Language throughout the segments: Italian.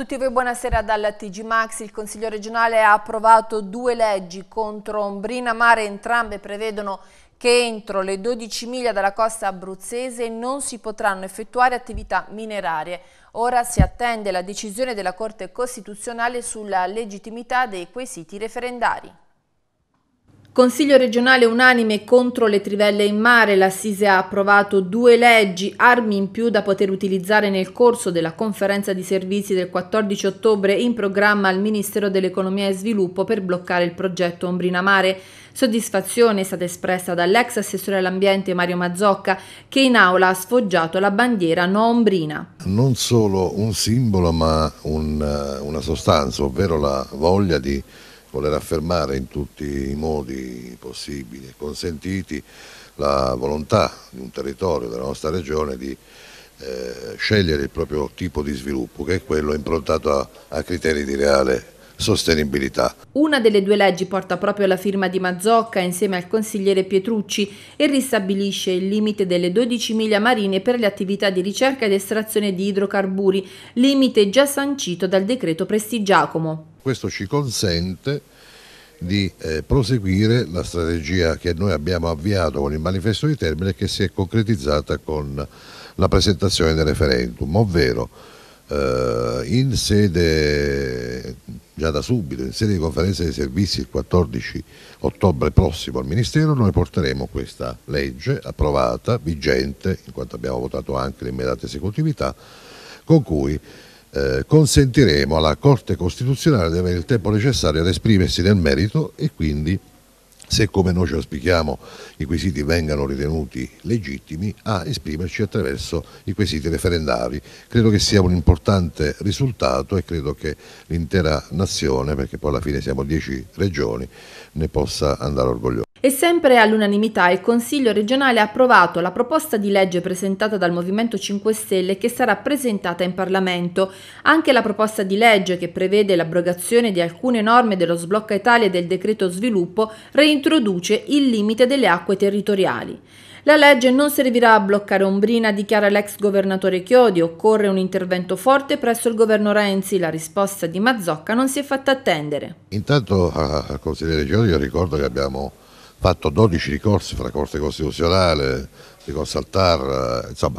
tutti voi buonasera dal TG Max. Il Consiglio regionale ha approvato due leggi contro Ombrina Mare, entrambe prevedono che entro le 12 miglia dalla costa abruzzese non si potranno effettuare attività minerarie. Ora si attende la decisione della Corte Costituzionale sulla legittimità dei quesiti referendari. Consiglio regionale unanime contro le trivelle in mare, l'Assise ha approvato due leggi, armi in più da poter utilizzare nel corso della conferenza di servizi del 14 ottobre in programma al Ministero dell'Economia e Sviluppo per bloccare il progetto Ombrina Mare. Soddisfazione è stata espressa dall'ex assessore all'ambiente Mario Mazzocca che in aula ha sfoggiato la bandiera no ombrina. Non solo un simbolo ma un, una sostanza, ovvero la voglia di voler affermare in tutti i modi possibili e consentiti la volontà di un territorio della nostra regione di eh, scegliere il proprio tipo di sviluppo, che è quello improntato a, a criteri di reale sostenibilità. Una delle due leggi porta proprio la firma di Mazzocca insieme al consigliere Pietrucci e ristabilisce il limite delle 12 miglia marine per le attività di ricerca ed estrazione di idrocarburi, limite già sancito dal decreto Prestigiacomo. Questo ci consente di eh, proseguire la strategia che noi abbiamo avviato con il manifesto di termine che si è concretizzata con la presentazione del referendum, ovvero eh, in sede già da subito, in sede di conferenza dei servizi il 14 ottobre prossimo al Ministero, noi porteremo questa legge approvata, vigente, in quanto abbiamo votato anche l'immediata esecutività, con cui eh, consentiremo alla Corte Costituzionale di avere il tempo necessario ad esprimersi nel merito e quindi se come noi ci auspichiamo i quesiti vengano ritenuti legittimi, a esprimerci attraverso i quesiti referendari. Credo che sia un importante risultato e credo che l'intera nazione, perché poi alla fine siamo dieci regioni, ne possa andare orgogliosa. E sempre all'unanimità il Consiglio regionale ha approvato la proposta di legge presentata dal Movimento 5 Stelle che sarà presentata in Parlamento. Anche la proposta di legge che prevede l'abrogazione di alcune norme dello sblocca Italia e del decreto sviluppo reintroduce il limite delle acque territoriali. La legge non servirà a bloccare Ombrina, dichiara l'ex governatore Chiodi. Occorre un intervento forte presso il governo Renzi. La risposta di Mazzocca non si è fatta attendere. Intanto al consigliere Chiodi io ricordo che abbiamo fatto 12 ricorsi fra Corte Costituzionale, ricorso al TAR, insomma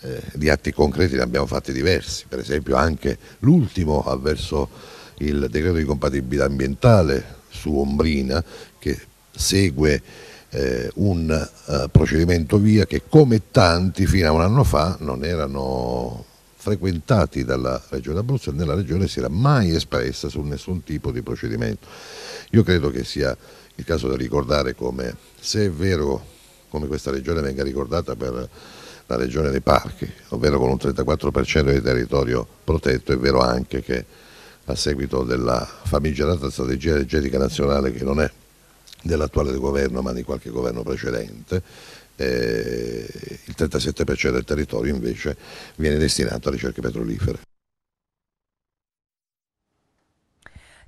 eh, di atti concreti ne abbiamo fatti diversi, per esempio anche l'ultimo avverso il decreto di compatibilità ambientale su Ombrina che segue eh, un uh, procedimento via che come tanti fino a un anno fa non erano frequentati dalla Regione Abruzzo e nella Regione si era mai espressa su nessun tipo di procedimento. Io credo che sia il caso di ricordare come, se è vero come questa regione venga ricordata per la regione dei parchi, ovvero con un 34% di territorio protetto, è vero anche che a seguito della famigerata strategia energetica nazionale che non è dell'attuale governo ma di qualche governo precedente, eh, il 37% del territorio invece viene destinato a ricerche petrolifere.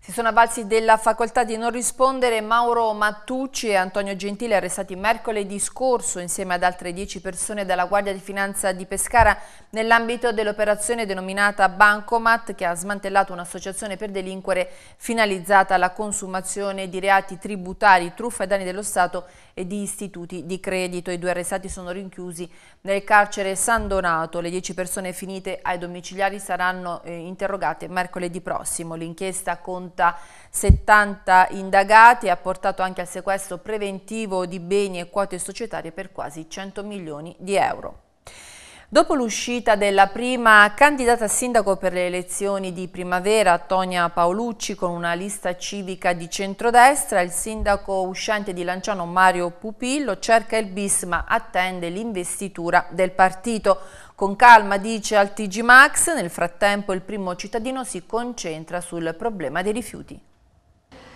Si sono avvalsi della facoltà di non rispondere Mauro Mattucci e Antonio Gentile arrestati mercoledì scorso insieme ad altre 10 persone dalla Guardia di Finanza di Pescara nell'ambito dell'operazione denominata Bancomat che ha smantellato un'associazione per delinquere finalizzata alla consumazione di reati tributari, truffa ai danni dello Stato e di istituti di credito. I due arrestati sono rinchiusi nel carcere San Donato. Le 10 persone finite ai domiciliari saranno eh, interrogate mercoledì prossimo. L'inchiesta conta conta 70 indagati e ha portato anche al sequestro preventivo di beni e quote societarie per quasi 100 milioni di euro. Dopo l'uscita della prima candidata a sindaco per le elezioni di primavera, Tonia Paolucci, con una lista civica di centrodestra, il sindaco uscente di Lanciano Mario Pupillo cerca il bis ma attende l'investitura del partito. Con calma, dice al TG Max, nel frattempo il primo cittadino si concentra sul problema dei rifiuti.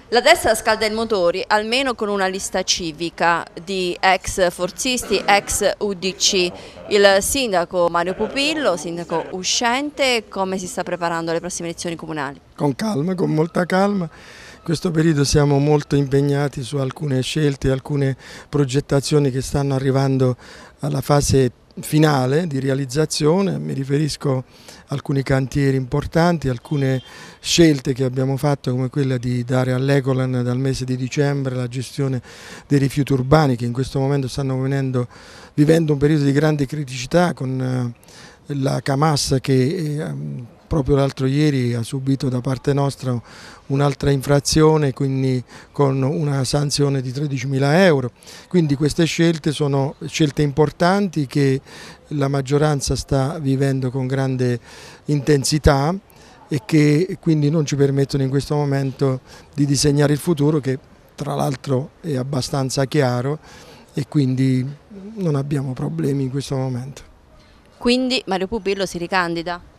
La destra scalda i motori almeno con una lista civica di ex forzisti, ex UDC. Il sindaco Mario Pupillo, sindaco uscente, come si sta preparando alle prossime elezioni comunali? Con calma, con molta calma. In questo periodo siamo molto impegnati su alcune scelte, alcune progettazioni che stanno arrivando alla fase finale di realizzazione, mi riferisco a alcuni cantieri importanti, alcune scelte che abbiamo fatto come quella di dare all'Ecolan dal mese di dicembre la gestione dei rifiuti urbani che in questo momento stanno venendo, vivendo un periodo di grande criticità con eh, la Camas che eh, proprio l'altro ieri ha subito da parte nostra un'altra infrazione quindi con una sanzione di 13.000 euro. Quindi queste scelte sono scelte importanti che la maggioranza sta vivendo con grande intensità e che quindi non ci permettono in questo momento di disegnare il futuro che tra l'altro è abbastanza chiaro e quindi non abbiamo problemi in questo momento. Quindi Mario Pupillo si ricandida?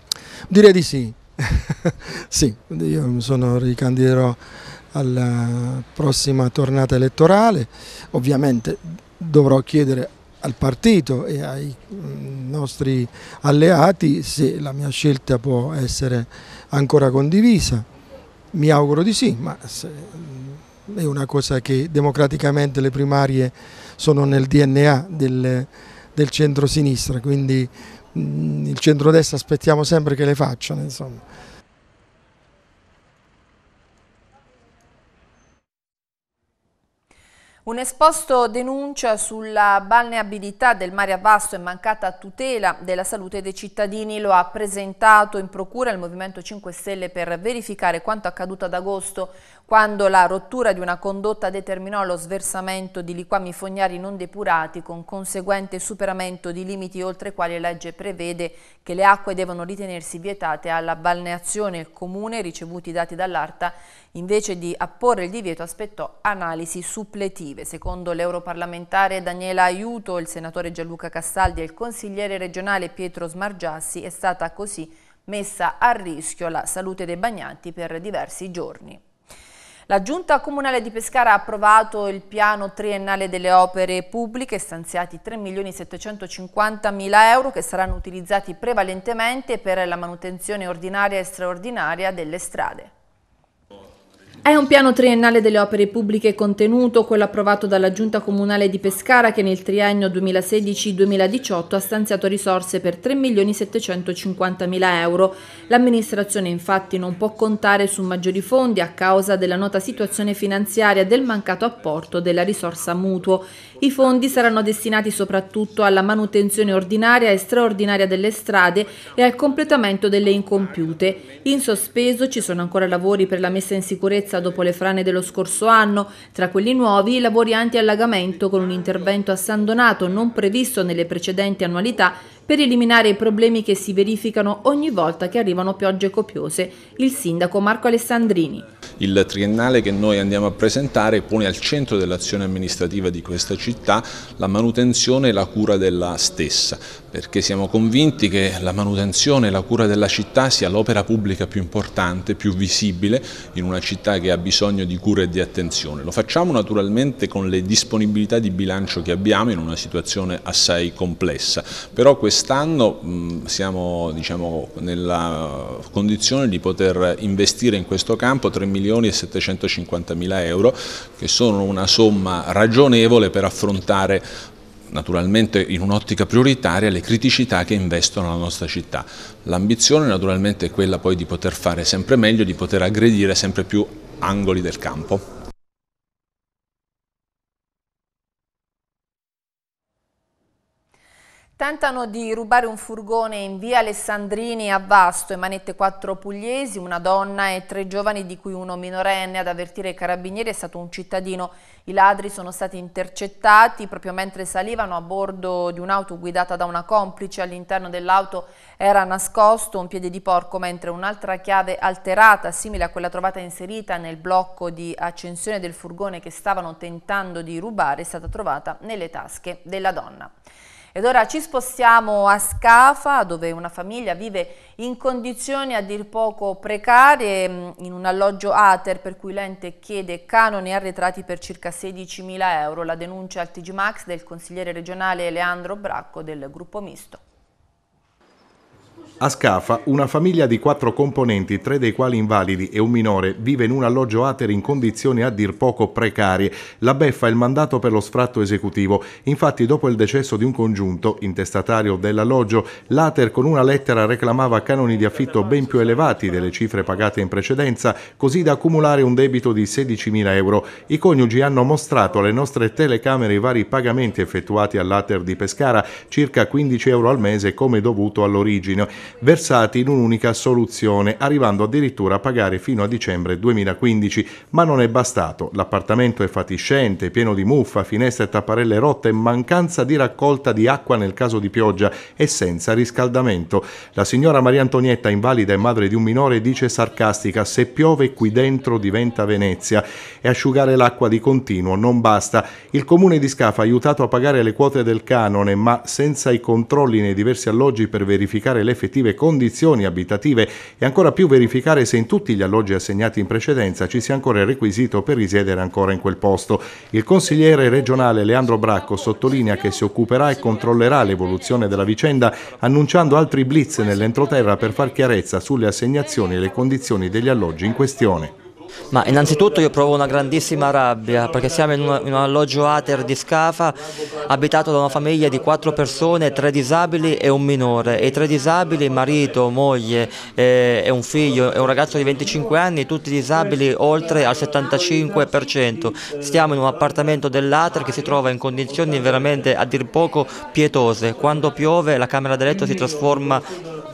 Direi di sì, sì, io mi sono ricandiderò alla prossima tornata elettorale, ovviamente dovrò chiedere al partito e ai mm, nostri alleati se la mia scelta può essere ancora condivisa. Mi auguro di sì, ma è una cosa che democraticamente le primarie sono nel DNA del, del centro-sinistra, quindi Mm, il centrodestra aspettiamo sempre che le facciano. Insomma. Un esposto denuncia sulla balneabilità del mare a vasto e mancata tutela della salute dei cittadini. Lo ha presentato in procura il Movimento 5 Stelle per verificare quanto accaduto ad agosto quando la rottura di una condotta determinò lo sversamento di liquami fognari non depurati con conseguente superamento di limiti oltre i quali la legge prevede che le acque devono ritenersi vietate alla balneazione. Comune, ricevuti i dati dall'Arta, invece di apporre il divieto aspettò analisi suppletive. Secondo l'europarlamentare Daniela Aiuto, il senatore Gianluca Castaldi e il consigliere regionale Pietro Smargiassi è stata così messa a rischio la salute dei bagnanti per diversi giorni. La Giunta Comunale di Pescara ha approvato il piano triennale delle opere pubbliche stanziati 3.750.000 euro che saranno utilizzati prevalentemente per la manutenzione ordinaria e straordinaria delle strade. È un piano triennale delle opere pubbliche contenuto, quello approvato dalla Giunta Comunale di Pescara che nel triennio 2016-2018 ha stanziato risorse per 3.750.000 euro. L'amministrazione infatti non può contare su maggiori fondi a causa della nota situazione finanziaria del mancato apporto della risorsa mutuo. I fondi saranno destinati soprattutto alla manutenzione ordinaria e straordinaria delle strade e al completamento delle incompiute. In sospeso ci sono ancora lavori per la messa in sicurezza dopo le frane dello scorso anno, tra quelli nuovi i lavori anti-allagamento con un intervento a San Donato non previsto nelle precedenti annualità per eliminare i problemi che si verificano ogni volta che arrivano piogge copiose. Il sindaco Marco Alessandrini. Il triennale che noi andiamo a presentare pone al centro dell'azione amministrativa di questa città la manutenzione e la cura della stessa, perché siamo convinti che la manutenzione e la cura della città sia l'opera pubblica più importante, più visibile in una città che ha bisogno di cura e di attenzione. Lo facciamo naturalmente con le disponibilità di bilancio che abbiamo in una situazione assai complessa, però quest'anno siamo diciamo, nella condizione di poter investire in questo campo 3 milioni e 750 mila euro che sono una somma ragionevole per affrontare naturalmente in un'ottica prioritaria le criticità che investono la nostra città. L'ambizione naturalmente è quella poi di poter fare sempre meglio, di poter aggredire sempre più angoli del campo. Tentano di rubare un furgone in via Alessandrini a Vasto e manette quattro pugliesi, una donna e tre giovani di cui uno minorenne. Ad avvertire i carabinieri è stato un cittadino. I ladri sono stati intercettati proprio mentre salivano a bordo di un'auto guidata da una complice. All'interno dell'auto era nascosto un piede di porco mentre un'altra chiave alterata, simile a quella trovata inserita nel blocco di accensione del furgone che stavano tentando di rubare, è stata trovata nelle tasche della donna. Ed ora ci spostiamo a Scafa dove una famiglia vive in condizioni a dir poco precarie in un alloggio Ater per cui l'ente chiede canoni arretrati per circa 16.000 euro. La denuncia al TG Max del consigliere regionale Leandro Bracco del gruppo misto. A Scafa, una famiglia di quattro componenti, tre dei quali invalidi e un minore, vive in un alloggio Ater in condizioni a dir poco precarie. La beffa il mandato per lo sfratto esecutivo. Infatti, dopo il decesso di un congiunto, intestatario dell'alloggio, l'Ater con una lettera reclamava canoni di affitto ben più elevati delle cifre pagate in precedenza, così da accumulare un debito di 16.000 euro. I coniugi hanno mostrato alle nostre telecamere i vari pagamenti effettuati all'Ater di Pescara, circa 15 euro al mese come dovuto all'origine versati in un'unica soluzione, arrivando addirittura a pagare fino a dicembre 2015. Ma non è bastato. L'appartamento è fatiscente, pieno di muffa, finestre e tapparelle rotte, mancanza di raccolta di acqua nel caso di pioggia e senza riscaldamento. La signora Maria Antonietta, invalida e madre di un minore, dice sarcastica: Se piove qui dentro diventa Venezia e asciugare l'acqua di continuo non basta. Il comune di Scafa ha aiutato a pagare le quote del canone, ma senza i controlli nei diversi alloggi per verificare l'effettività rispettive condizioni abitative e ancora più verificare se in tutti gli alloggi assegnati in precedenza ci sia ancora il requisito per risiedere ancora in quel posto. Il consigliere regionale Leandro Bracco sottolinea che si occuperà e controllerà l'evoluzione della vicenda annunciando altri blitz nell'entroterra per far chiarezza sulle assegnazioni e le condizioni degli alloggi in questione. Ma innanzitutto io provo una grandissima rabbia perché siamo in, una, in un alloggio Ater di Scafa abitato da una famiglia di quattro persone, tre disabili e un minore. E i tre disabili, marito, moglie eh, e un figlio e un ragazzo di 25 anni, tutti disabili oltre al 75%. Stiamo in un appartamento dell'Ater che si trova in condizioni veramente a dir poco pietose. Quando piove la camera da letto si trasforma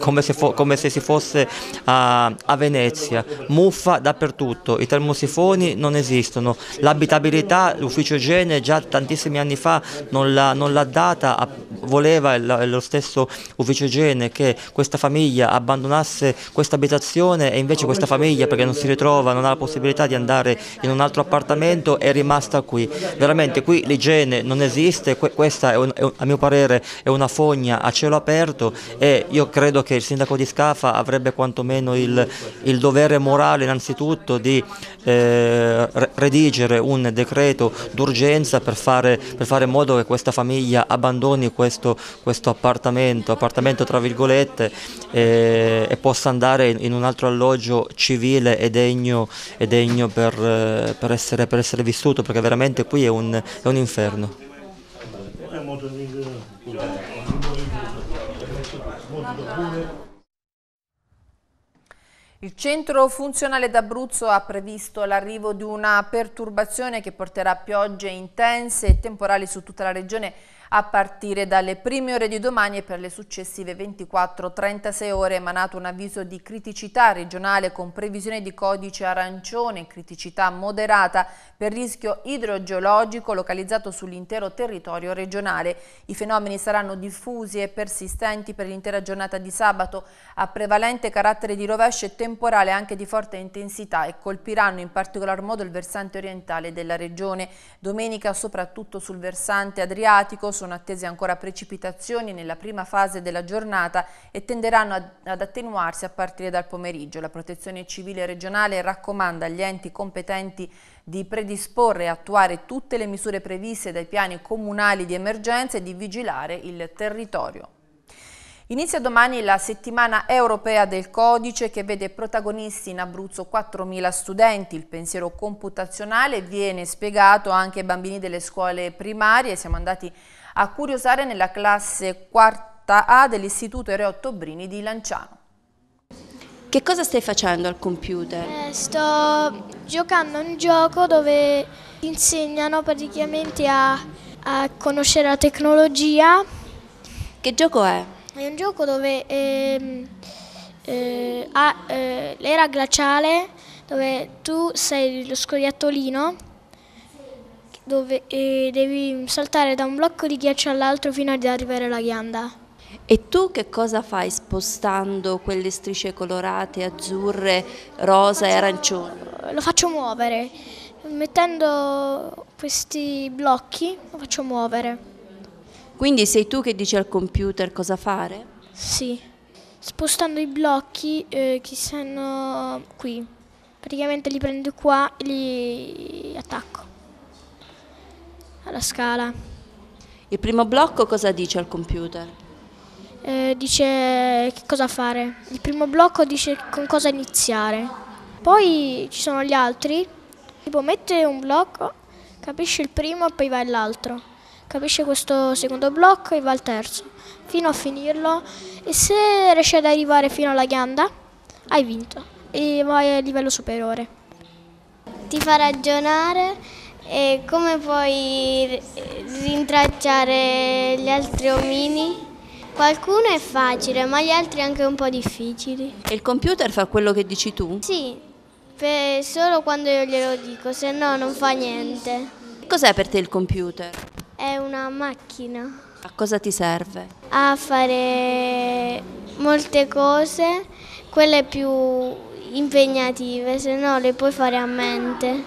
come se, come se si fosse a, a, Venezia, muffa dappertutto, i termosifoni non esistono, l'abitabilità, l'ufficio igiene già tantissimi anni fa non l'ha data, voleva lo stesso ufficio igiene che questa famiglia abbandonasse questa abitazione e invece questa famiglia perché non si ritrova, non ha la possibilità di andare in un altro appartamento è rimasta qui. Veramente qui l'igiene non esiste, questa un, a mio parere è una fogna a cielo aperto e io credo che che il sindaco di Scafa avrebbe quantomeno il, il dovere morale innanzitutto di eh, redigere un decreto d'urgenza per fare, per fare in modo che questa famiglia abbandoni questo, questo appartamento, appartamento tra virgolette, eh, e possa andare in un altro alloggio civile e degno, e degno per, per, essere, per, essere, vissuto, perché veramente qui è un, è un inferno. Il centro funzionale d'Abruzzo ha previsto l'arrivo di una perturbazione che porterà piogge intense e temporali su tutta la regione a partire dalle prime ore di domani e per le successive 24-36 ore è emanato un avviso di criticità regionale con previsione di codice arancione, criticità moderata per rischio idrogeologico localizzato sull'intero territorio regionale. I fenomeni saranno diffusi e persistenti per l'intera giornata di sabato, a prevalente carattere di rovescio e temporale anche di forte intensità e colpiranno in particolar modo il versante orientale della regione. Domenica soprattutto sul versante adriatico sono attese ancora precipitazioni nella prima fase della giornata e tenderanno ad, attenuarsi a partire dal pomeriggio. La Protezione Civile regionale raccomanda agli enti competenti di predisporre e attuare tutte le misure previste dai piani comunali di emergenza e di vigilare il territorio. Inizia domani la settimana europea del codice che vede protagonisti in Abruzzo 4.000 studenti. Il pensiero computazionale viene spiegato anche ai bambini delle scuole primarie. Siamo andati a curiosare nella classe quarta A dell'Istituto Ereo Ottobrini di Lanciano. Che cosa stai facendo al computer? Eh, sto giocando a un gioco dove ti insegnano praticamente a, a conoscere la tecnologia. Che gioco è? È un gioco dove ehm, eh, ha eh, l'era glaciale dove tu sei lo scoiattolino dove eh, devi saltare da un blocco di ghiaccio all'altro fino ad arrivare alla ghianda. E tu che cosa fai spostando quelle strisce colorate, azzurre, rosa e arancione? Lo faccio muovere, mettendo questi blocchi lo faccio muovere. Quindi sei tu che dici al computer cosa fare? Sì, spostando i blocchi eh, che stanno qui. Praticamente li prendo qua e li attacco alla scala. Il primo blocco cosa dice al computer? eh, dice che cosa fare. Il primo blocco dice con cosa iniziare. Poi ci sono gli altri, tipo mette un blocco, capisce il primo e poi va all'altro. Capisce questo secondo blocco e va al terzo, fino a finirlo. E se riesce ad arrivare fino alla ghianda, hai vinto e vai a livello superiore. Ti fa ragionare e come puoi rintracciare gli altri omini? Qualcuno è facile, ma gli altri anche un po' difficili. E il computer fa quello che dici tu? Sì, solo quando io glielo dico, se no non fa niente. Cos'è per te il computer? È una macchina. A cosa ti serve? A fare molte cose, quelle più impegnative, se no le puoi fare a mente.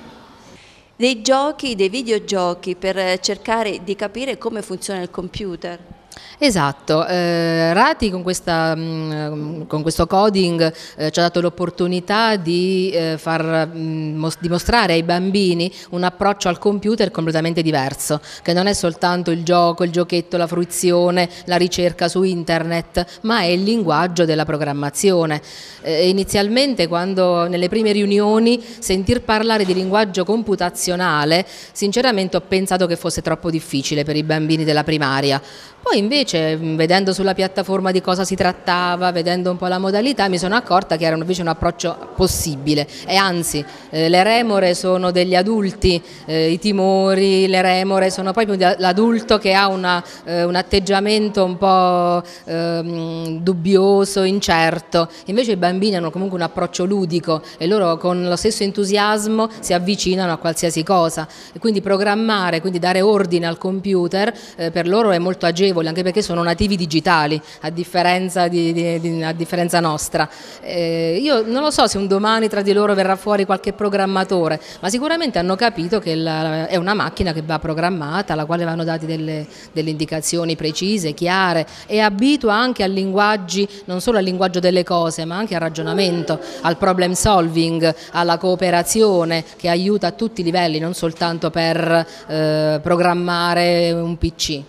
Dei giochi, dei videogiochi per cercare di capire come funziona il computer. Esatto, eh, Rati con, questa, mm, con, questo coding eh, ci ha dato l'opportunità di eh, far mh, mm, dimostrare ai bambini un approccio al computer completamente diverso, che non è soltanto il gioco, il giochetto, la fruizione, la ricerca su internet, ma è il linguaggio della programmazione. Eh, inizialmente quando nelle prime riunioni sentir parlare di linguaggio computazionale, sinceramente ho pensato che fosse troppo difficile per i bambini della primaria. Poi invece vedendo sulla piattaforma di cosa si trattava, vedendo un po' la modalità, mi sono accorta che era invece un approccio possibile. E anzi eh, le remore sono degli adulti, eh, i timori, le remore sono proprio l'adulto che ha una, eh, un atteggiamento un po' ehm, dubbioso, incerto, invece i bambini hanno comunque un approccio ludico e loro con lo stesso entusiasmo si avvicinano a qualsiasi cosa. E quindi programmare, quindi dare ordine al computer eh, per loro è molto agevole anche perché sono nativi digitali, a differenza, di, di, di, a differenza nostra. Eh, io non lo so se un domani tra di loro verrà fuori qualche programmatore, ma sicuramente hanno capito che la, è una macchina che va programmata, alla quale vanno date delle, delle indicazioni precise, chiare e abitua anche a linguaggi, non solo al linguaggio delle cose, ma anche al ragionamento, al problem solving, alla cooperazione che aiuta a tutti i livelli, non soltanto per eh, programmare un PC.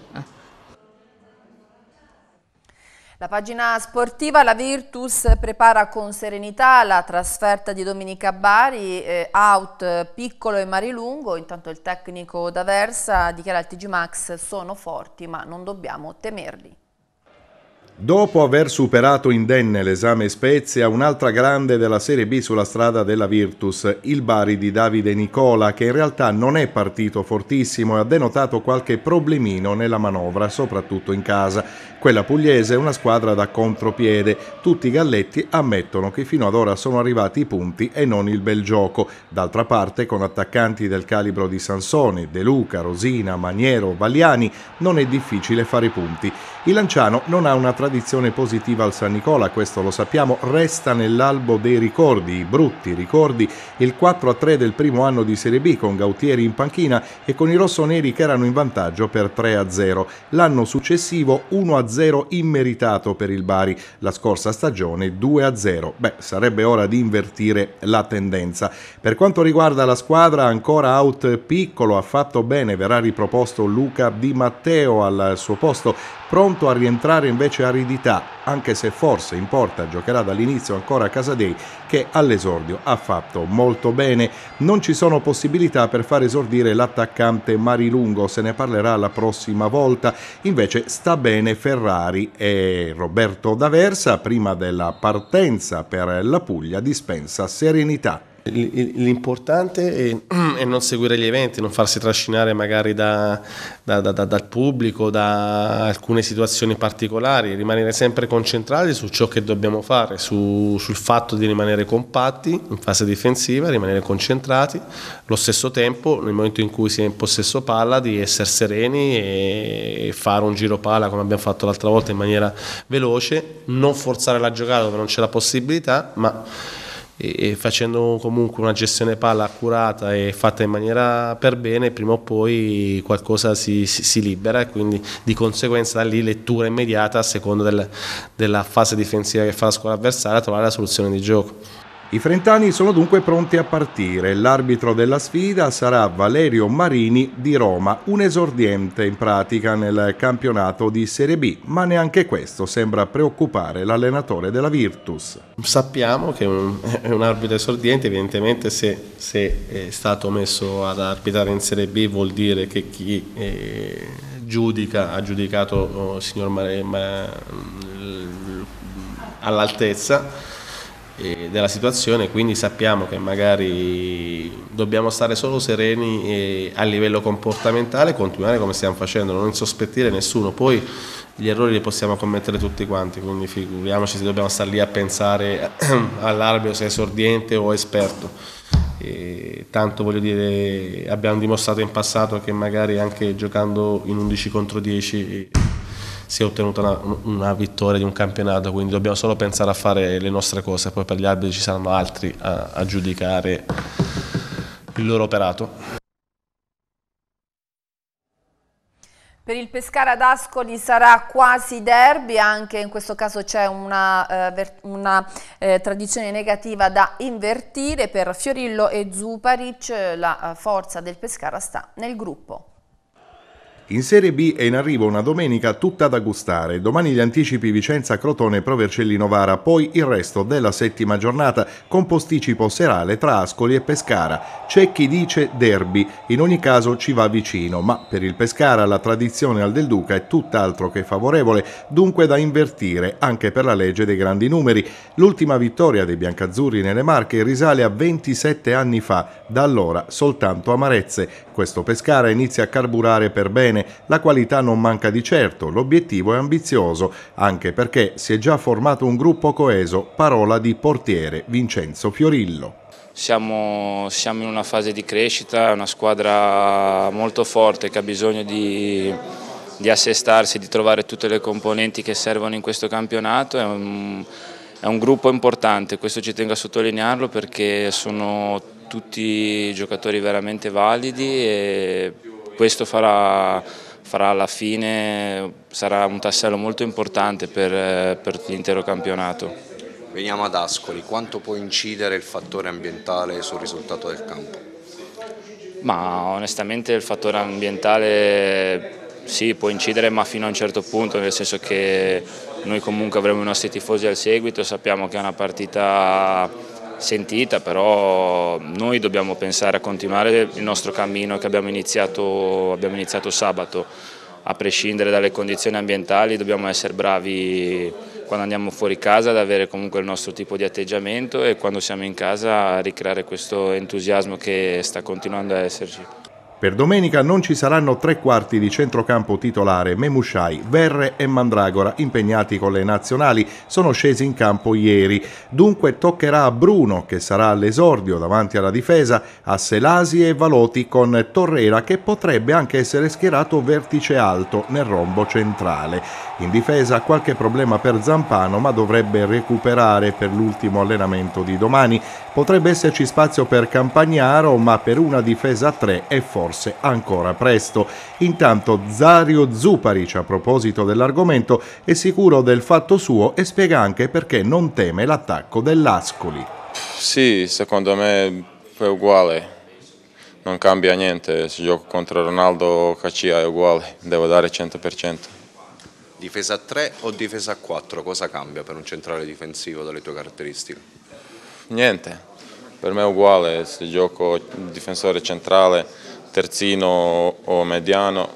La pagina sportiva, la Virtus prepara con serenità la trasferta di Domenica Bari, eh, out Piccolo e Marilungo, intanto il tecnico d'Aversa dichiara al TG Max sono forti ma non dobbiamo temerli. Dopo aver superato indenne l'esame Spezia, un'altra grande della Serie B sulla strada della Virtus, il Bari di Davide Nicola, che in realtà non è partito fortissimo e ha denotato qualche problemino nella manovra, soprattutto in casa. Quella pugliese è una squadra da contropiede. Tutti i galletti ammettono che fino ad ora sono arrivati i punti e non il bel gioco. D'altra parte, con attaccanti del calibro di Sansone, De Luca, Rosina, Maniero, Vagliani, non è difficile fare punti. Il Lanciano non ha una tradizione positiva al San Nicola, questo lo sappiamo, resta nell'albo dei ricordi, i brutti ricordi, il 4-3 del primo anno di Serie B con Gautieri in panchina e con i rossoneri che erano in vantaggio per 3-0. L'anno successivo 1-0 immeritato per il Bari, la scorsa stagione 2-0. Beh, sarebbe ora di invertire la tendenza. Per quanto riguarda la squadra, ancora out piccolo, ha fatto bene, verrà riproposto Luca Di Matteo al suo posto pronto a rientrare invece Aridità, anche se forse in porta giocherà dall'inizio ancora Casadei, che all'esordio ha fatto molto bene. Non ci sono possibilità per far esordire l'attaccante Marilungo, se ne parlerà la prossima volta. Invece sta bene Ferrari e Roberto D'Aversa, prima della partenza per la Puglia, dispensa serenità. L'importante è, è, non seguire gli eventi, non farsi trascinare magari da, da, da, dal pubblico, da alcune situazioni particolari, rimanere sempre concentrati su ciò che dobbiamo fare, su, sul fatto di rimanere compatti in fase difensiva, rimanere concentrati, allo stesso tempo nel momento in cui si è in possesso palla di essere sereni e fare un giro palla come abbiamo fatto l'altra volta in maniera veloce, non forzare la giocata dove non c'è la possibilità, ma e, facendo comunque una gestione palla accurata e fatta in maniera per bene, prima o poi qualcosa si, si, si libera e quindi di conseguenza da lì lettura immediata a seconda del, della fase difensiva che fa la squadra avversaria trovare la soluzione di gioco. I frentani sono dunque pronti a partire. L'arbitro della sfida sarà Valerio Marini di Roma, un esordiente in pratica nel campionato di Serie B, ma neanche questo sembra preoccupare l'allenatore della Virtus. Sappiamo che è un, arbitro esordiente, evidentemente se, se, è stato messo ad arbitrare in Serie B vuol dire che chi eh, giudica, ha giudicato oh, signor Mare, ma, all'altezza della situazione, quindi sappiamo che magari dobbiamo stare solo sereni a livello comportamentale, continuare come stiamo facendo, non insospettire nessuno, poi gli errori li possiamo commettere tutti quanti, quindi figuriamoci se dobbiamo stare lì a pensare all'arbitro se è esordiente o esperto. E tanto voglio dire, abbiamo dimostrato in passato che magari anche giocando in 11 contro 10 si è ottenuta una, una, vittoria di un campionato, quindi dobbiamo solo pensare a fare le nostre cose, poi per gli arbitri ci saranno altri a, a giudicare il loro operato. Per il Pescara d'Ascoli sarà quasi derby, anche in questo caso c'è una, eh, una eh, tradizione negativa da invertire. Per Fiorillo e Zuparic la eh, forza del Pescara sta nel gruppo. In Serie B è in arrivo una domenica tutta da gustare. Domani gli anticipi Vicenza, Crotone, Provercelli, Novara, poi il resto della settima giornata con posticipo serale tra Ascoli e Pescara. C'è chi dice derby, in ogni caso ci va vicino, ma per il Pescara la tradizione al Del Duca è tutt'altro che favorevole, dunque da invertire anche per la legge dei grandi numeri. L'ultima vittoria dei biancazzurri nelle Marche risale a 27 anni fa, da allora soltanto amarezze. Questo Pescara inizia a carburare per bene bene, la qualità non manca di certo, l'obiettivo è ambizioso, anche perché si è già formato un gruppo coeso, parola di portiere Vincenzo Fiorillo. Siamo, siamo in una fase di crescita, è una squadra molto forte che ha bisogno di, di assestarsi, di trovare tutte le componenti che servono in questo campionato. È un, è un gruppo importante, questo ci tengo a sottolinearlo perché sono tutti giocatori veramente validi e questo farà, farà alla fine, sarà un tassello molto importante per, per l'intero campionato. Veniamo ad Ascoli, quanto può incidere il fattore ambientale sul risultato del campo? Ma onestamente il fattore ambientale sì, può incidere ma fino a un certo punto, nel senso che noi comunque avremo i nostri tifosi al seguito, sappiamo che è una partita sentita, però noi dobbiamo pensare a continuare il nostro cammino che abbiamo iniziato, abbiamo iniziato sabato, a prescindere dalle condizioni ambientali dobbiamo essere bravi quando andiamo fuori casa ad avere comunque il nostro tipo di atteggiamento e quando siamo in casa a ricreare questo entusiasmo che sta continuando a esserci. Per domenica non ci saranno tre quarti di centrocampo titolare, Memushai, Verre e Mandragora, impegnati con le nazionali, sono scesi in campo ieri. Dunque toccherà a Bruno, che sarà all'esordio davanti alla difesa, a Selasi e Valoti con Torrera, che potrebbe anche essere schierato vertice alto nel rombo centrale. In difesa qualche problema per Zampano, ma dovrebbe recuperare per l'ultimo allenamento di domani. Potrebbe esserci spazio per Campagnaro, ma per una difesa a tre è forse forse ancora presto. Intanto Zario Zuparic, a proposito dell'argomento, è sicuro del fatto suo e spiega anche perché non teme l'attacco dell'Ascoli. Sì, secondo me è uguale, non cambia niente, se gioco contro Ronaldo o Cacia è uguale, devo dare 100%. Difesa a 3 o difesa a 4, cosa cambia per un centrale difensivo dalle tue caratteristiche? Niente, per me è uguale, se gioco difensore centrale terzino o mediano,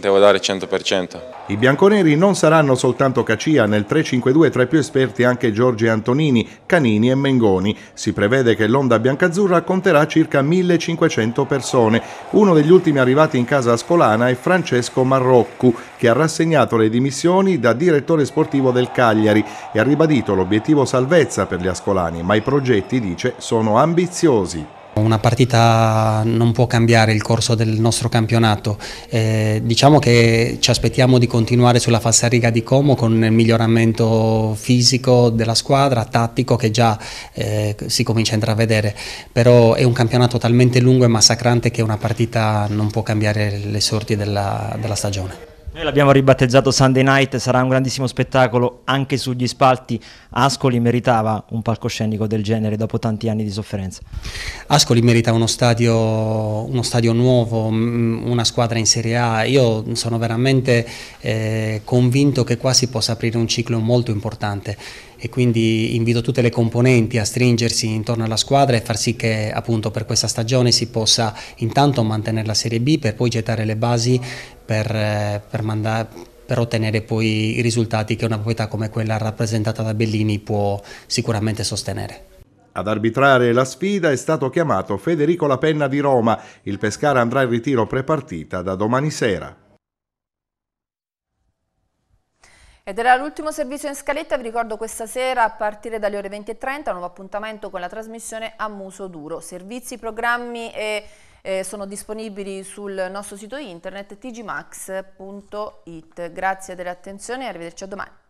devo dare il 100%. I bianconeri non saranno soltanto Cacia, nel 3-5-2 tra i più esperti anche Giorgi Antonini, Canini e Mengoni. Si prevede che l'Onda biancazzurra conterà circa 1500 persone. Uno degli ultimi arrivati in casa ascolana è Francesco Marroccu, che ha rassegnato le dimissioni da direttore sportivo del Cagliari e ha ribadito l'obiettivo salvezza per gli ascolani, ma i progetti, dice, sono ambiziosi. Una partita non può cambiare il corso del nostro campionato, eh, diciamo che ci aspettiamo di continuare sulla falsariga di Como con il miglioramento fisico della squadra, tattico che già eh, si comincia a intravedere, però è un campionato talmente lungo e massacrante che una partita non può cambiare le sorti della, della stagione. Noi l'abbiamo ribattezzato Sunday Night, sarà un grandissimo spettacolo anche sugli spalti. Ascoli meritava un palcoscenico del genere dopo tanti anni di sofferenza. Ascoli merita uno stadio, uno stadio nuovo, mm, una squadra in Serie A. Io sono veramente eh, convinto che qua si possa aprire un ciclo molto importante e quindi invito tutte le componenti a stringersi intorno alla squadra e far sì che appunto per questa stagione si possa intanto mantenere la Serie B per poi gettare le basi per, eh, per, mandare, per ottenere poi i risultati che una proprietà come quella rappresentata da Bellini può sicuramente sostenere. Ad arbitrare la sfida è stato chiamato Federico Lapenna di Roma. Il Pescara andrà in ritiro prepartita da domani sera. Ed era l'ultimo servizio in scaletta, vi ricordo questa sera a partire dalle ore 20.30 un nuovo appuntamento con la trasmissione a muso duro. Servizi, programmi e, eh, sono disponibili sul nostro sito internet tgmax.it. Grazie dell'attenzione e arrivederci a domani.